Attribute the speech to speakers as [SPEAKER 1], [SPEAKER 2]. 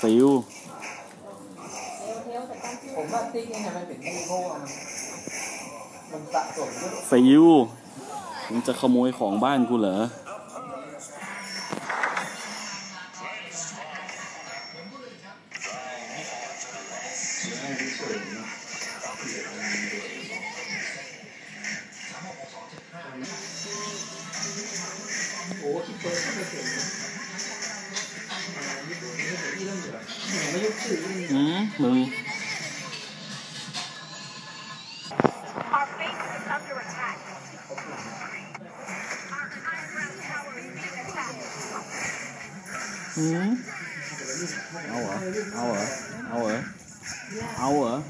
[SPEAKER 1] ฟิว
[SPEAKER 2] ผมว่าติ๊กเนี่ยมันเป็นที่โง่อะมันมันสะสมด้วย
[SPEAKER 1] ฟิวมึงจะขโมยของบ้านกูเหรอ
[SPEAKER 2] โอ้คิดเปิดก็ไม่เก่งน
[SPEAKER 1] 嗯，没有。嗯，阿文，阿文，阿文，阿文。